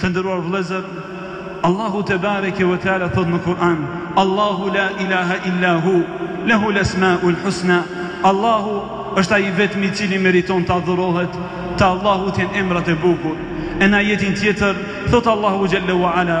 Të nderuar vëllezër, Allahu tebareke ve teala thotë në Kur'an, Allahu la ilaha illa hu, lehul esmaul husna, Allahu është ai i vetmi i cili meriton të adhurohet, të Allahut janë emrat e bukur. E në ajetin tjetër, thotë Allahu xhelle ve ala,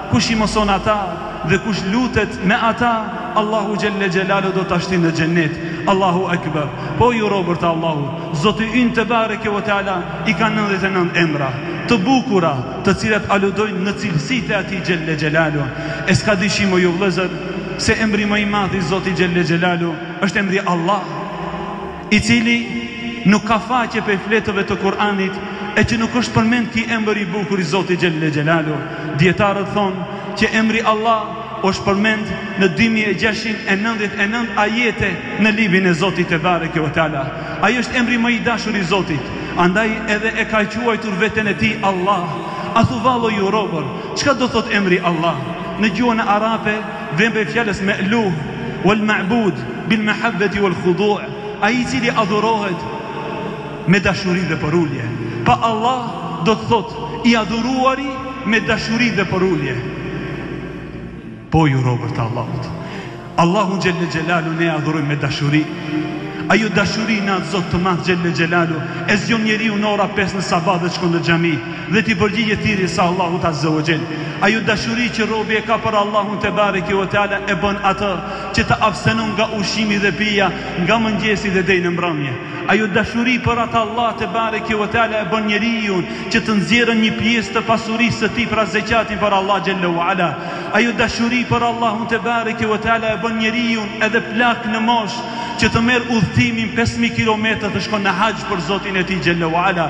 Kush i mëson ata dhe kush lutet me ata Allahu xhelle xhelalu do ta shtin në xhenet Allahu ekber po ju robër të Allahut Zoti ynë tebareke ve teala i ka nëntëdhjetë e nëntë emra të bukura të cilat aludojnë në cilësitë e atij xhelle xhelalu e s'ka dyshim o ju vëllezër se emri më i madh i Zotit xhelle xhelalu është emri Allah i cili nuk ka faqe prej fletëve të Kur'anit e që nuk është përmend ky emër i bukur i Zotit xhelle xhelalu dijetarët thonë që emri Allah është përmend në dy mijë e gjashtëqind e nëntëdhjetë e nëntë ajete në librin e Zotit tebareke ve teala ai është emri më i dashur i Zotit andaj edhe e ka quajtur veten e tij Allah a thu vallë o ju robër çka do thotë emri Allah në gjuhën arabe vjen prej fjalës me'luh wal ma'bud bil mahabbati wal khudu', ai i cili adhurohet me dashuri dhe përulje. Pra Allah do të thotë i adhuruari me dashuri dhe përulje. Po ju robër të Allahut. Allahun xhelle xhelalu ne e adhurojmë me dashuri. Ajo dashuri në atë Zot të Madh xhelle xhelalu e zgjon njeriun në ora 5 në sabah dhe shkon në xhami. dhe t'i përgjigjet thirrjes së Allahut azze ue xhel. Ajo dashuri që robi e ka për Allahun tebareke ue teala e bën atë që të abstenon nga ushqimi dhe pija nga mëngjesi dhe dej në mbrëmje. Ajo dashuri për atë Allah tebareke ue teala e bën njeriun që të nxjerrën një pjesë të pasurisë së tij pra zeqatin për Allah xhelle u ala. Ajo dashuri për Allahun tebareke ue teala e bën njeriun edhe plak në moshë që të merr udhëtimin pesë mijë kilometra të shkon në haxh për Zotin e tij xhelle u ala.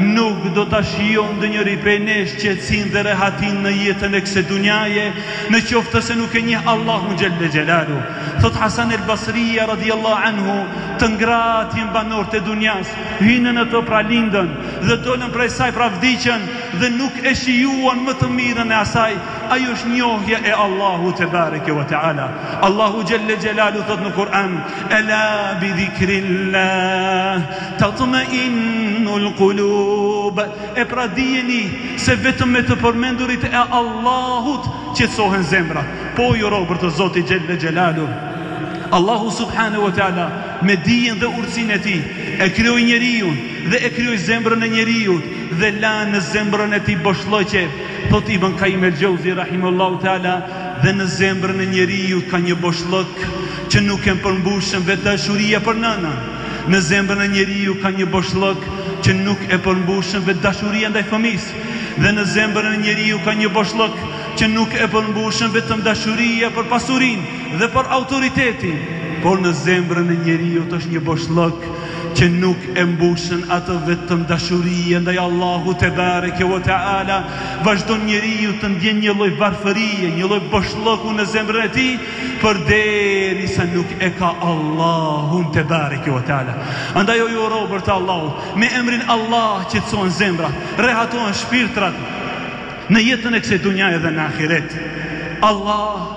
Nuk do ta shijon ndonjëri prej nesh qetësinë dhe rehatinë në jetën e kësaj dunjaje, në qoftë se nuk e njeh Allahun xhelle xhelalu. Thotë Hasan el Basrija radhiyallahu anhu, të ngratë janë banorët e dunjasë, hynë në të pra lindën dhe dolën prej saj pra vdiqën dhe nuk e shijuan më të mirën e asaj, ajo është njohja e Allahut tebareke ve teala. Allahu xhelle xhelalu thotë në Kur'an, Ela bi dhikrillâh tatma'innul kulûb, E pra dijeni se vetëm me të përmendurit e Allahut qetësohen zemrat. Po ju robër të Zotit xhelle xhelaluh, Allahu subhanehu ue teala me dijen dhe urtësinë e Tij e krijoi njeriun dhe e krijoi zemrën e njeriut dhe la në zemrën e tij boshllëqe, thotë Ibën Kajjim el-Xhauzi rahimehullahu teala, Dhe në zemrën e njeriut ka një boshllëk që nuk e përmbushën vetëm dashuria për nënën. Në zemrën e njeriut ka një boshllëk që nuk e përmbushën vetëm dashuria ndaj fëmisë. Dhe në zemrën e njeriut ka një boshllëk që nuk e përmbushën vetëm dashuria për pasurinë dhe për autoritetin. Por në zemrën e njeriut është një boshllëk që nuk e mbushën atë vetëm dashuria ndaj Allahut tebareke ue teala Vazhdon njeriu të ndjen një lloj varfërie, një lloj boshllëku në zemrën e tij, përderisa nuk e ka Allahun tebareke ue teala. Andaj o ju robër të Allahut, me emrin Allah qetësohen zemrat, rehatohen shpirtrat në jetën e kësaj dunjaje dhe në ahiret. Allah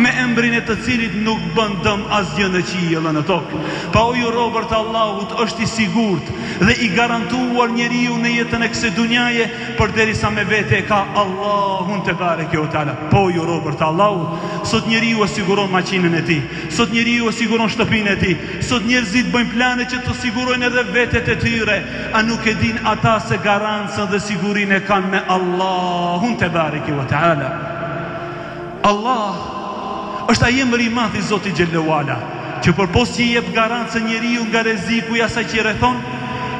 me emrin e të cilit nuk bën dëm asgjë në qiell e në tokë. Pa o ju robër të Allahut, është i sigurt dhe i garantuar njeriu në jetën e kësë dunjaje, përderisa me vete e ka Allahun tebareke ue teala. Po o ju robër të Allahut, sot njeriu e siguron maqinën e tij, sot njeriu e siguron shtëpinë e tij, sot njerëzit bëjnë plane që të sigurojnë edhe vetet e tyre, a nuk e dinë ata se garancën dhe sigurinë e kanë me Allahun tebareke ue teala. Allah është Ai Emri i Madh i Zotit xhelle ue ala, që përpos që i jep garancë njeriut nga rreziku i asaj që e rrethon,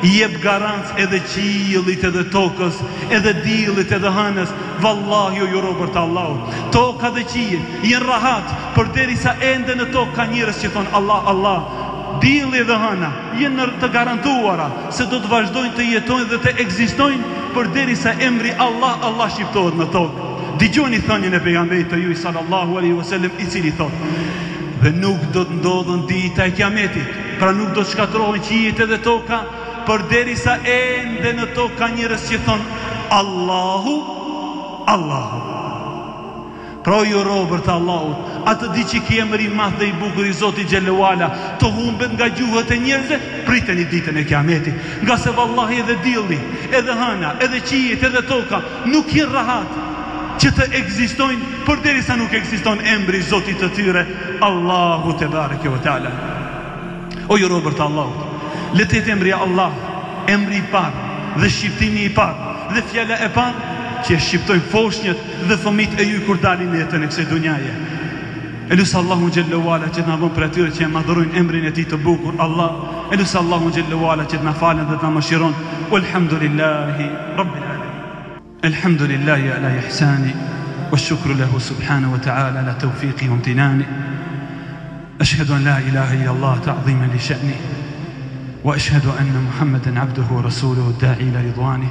i jep garancë edhe qiellit edhe tokës, edhe diellit edhe hënës, vallahi o ju robër të Allahut, toka dhe qiejt janë rahat përderisa ende në tokë ka njerëz që thonë Allah Allah, dielli dhe hëna janë të garantuara se do të vazhdojnë të jetojnë dhe të ekzistojnë përderisa emri Allah Allah shqiptohet në tokë. Dëgjoni thënien e pejgamberit të juaj sallallahu alaihi wasallam i cili thotë dhe nuk do të ndodhën dita e kiametit, pra nuk do të shkatërrohen qiejt edhe toka, përderisa ende në tokë ka njerëz që thonë Allahu, Allahu. Pra o ju robër të Allahut, atë ditë që ki emër i madh dhe i bukur i Zotit xhelle ue ala, të humbet nga gjuhët e njerëzve, priteni ditën e kiametit, ngase vallahi edhe dilli, edhe hëna, edhe qijet, edhe toka, Nuk jen rahat që të ekzistojnë përderisa nuk ekziston emri i Zotit të tyre, Allahu tebareke ue teala. O ju robër të Allahut, le të jetë emri Allah, emri i parë dhe shqiptimi i parë dhe fjala e parë që e shqiptojnë foshnjët dhe fëmijët e juj kur dalin në jetën e kësaj dunjaje. E lusë Allahun xhelle ue ala që të na bën prej atyre që e madhërojnë emrin e ti të bukur Allah E lusë Allahun xhelle ue ala që të na falën dhe të na mëshiron Walhamdulillahi Rabbina الحمد لله على إحساني والشكر له سبحانه وتعالى على توفيقي وامتناني أشهد أن لا إله إلا الله تعظيما لشأنه وأشهد أن محمدا عبده ورسوله الداعي إلى رضوانه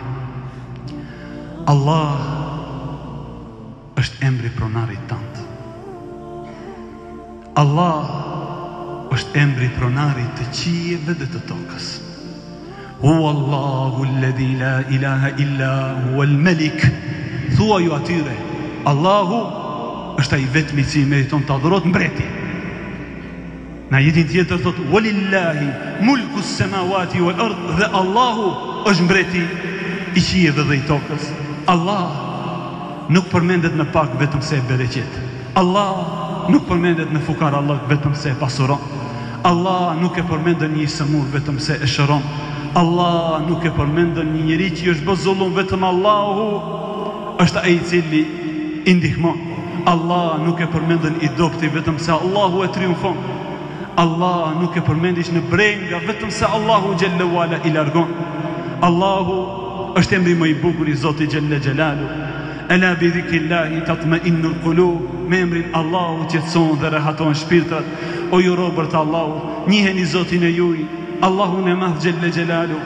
الله Është emri i pronarit tënd. Allah është emri i pronarit të qiejve dhe të tokës. Hua Allahu alladhi la ilaha illa hua al-Malik. Thuaju atyre, Allahu është ai i vetmi që e meriton të adhurohet mbreti. Në ajetin tjetër thotë Walillahi mulku semawati wal ard dhe Allahu është mbreti i qiejve dhe i tokës. Allah nuk përmendet në pak vetëm se e bereqet. Allah nuk përmendet në fukarallëk vetëm se e pasuron. Allah nuk e përmendën një i sëmurë vetëm se e shëron. Allah nuk e përmendën një njeri që i është bë zullum vetëm Allahu është ai i cili I ndihmon. Allah nuk e përmendën i dobti vetëm se Allahu e triumfon. Allah nuk e përmendish në brenga vetëm se Allahu xhelle we ala i largon. Allahu është emri më i bukur i Zotit xhelle xhelalu. Ela bi dhikrillahi tatma'innul qulub. Me emrin Allahu qetësohen dhe rehatohen shpirtrat. O ju robër të Allahut, njiheni Zotin e juj, Allahun e Madh xhelle xhelalu.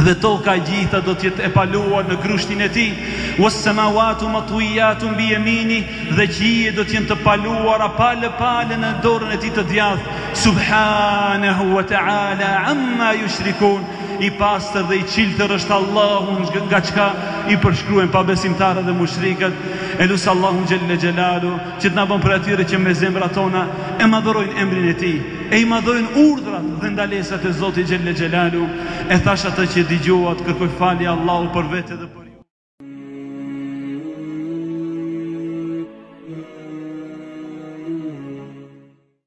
Dhe toka e gjitha do të jetë e paluar në grushtin e tij, was-samawatu matwiyatun bi yaminih, dhe qiejt do të jenë të paluara palë-palë në dorën e tij të djathtë, subhanahu wa ta'ala amma yushrikun, i pastër dhe i çiltër është Allahu nga çka i përshkruajnë pabesimtarët dhe mushrikët, e lus Allahun xhelle xhelalu, Që të na bën prej atyre që me zemrat tona e madhërojnë emrin e Tij, e i madhërojnë urdhrat dhe ndalesat e Zotit xhelle xhelalu. E thash atë që dëgjuat, kërkoj falje Allahut për vete dhe për ju.